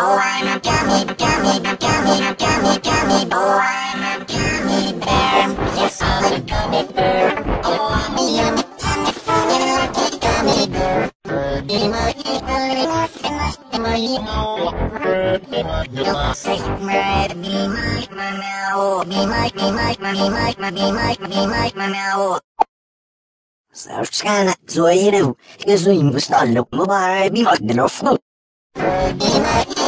Oh, I'm a gummy, gummy, gummy, gummy, gummy. I'm a gummy bear. Yes, I'm a gummy bear. Oh, I'm a yummy, yummy, funny, lucky gummy bear. Be my nothing less than my emo. You'll say, be my, my now. Be my, be my, be my, be my, be my, be. Be my less than my emo. You'll say, right, be my, my now. Be my,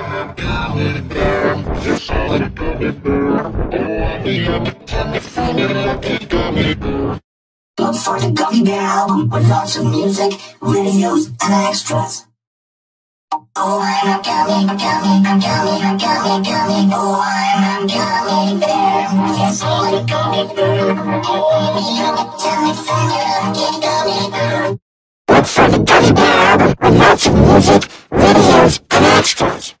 a gummy a gummy. Oh, I'm a gummy bear. Look for the Gummy Bear album with lots of music, videos, and extras. Oh, I'm a gummy, gummy, gummy, gummy, gummy boy. I'm a gummy bear. Yes, I'm a gummy bear. Oh, I'm a yummy, funny, lucky gummy bear. Look for the Gummy Bear album with lots of music, videos, and extras.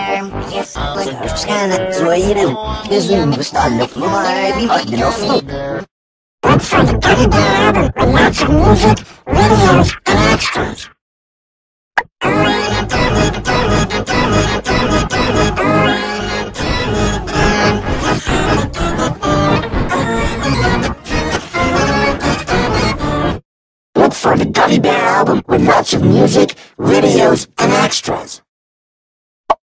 Magdalofno. Look for the Gummy Bear album with lots of music, videos, and extras. Look for the Gummy Bear album with lots of music, videos, and extras.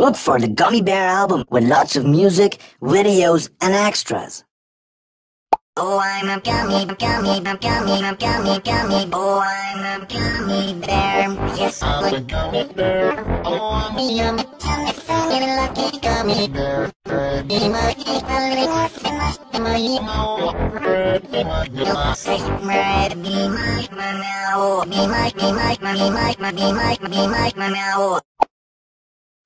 Look for the Gummy Bear album with lots of music, videos, and extras. Oh, I'm a gummy, gummy, gummy, gummy, gummy boy. I'm a gummy bear. Yes, I'm a gummy bear. Oh, I'm a yummy, yummy, funny, lucky gummy bear. Be my equal, nothing less than my emo. You'll say, right, be my, my now. Be my, be my, be my, be my, be my, be now.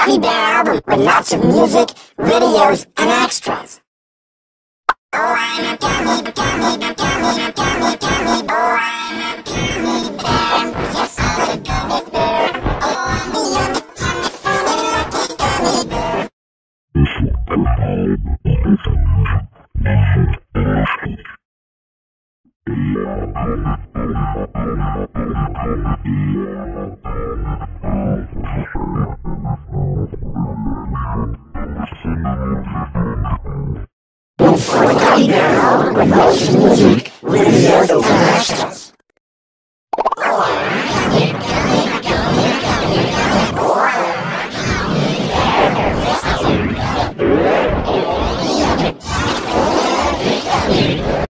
Gummy Bear album with lots of music, videos, and extras. Oh, I'm a gummy, gummy, gummy, gummy, gummy boy. I'm a gummy bear. Yes, I'm a gummy bear. Oh, I'm yummy, yummy, funny, lucky gummy bear. Look for the Gummy Bear album with of music, videos, and extras.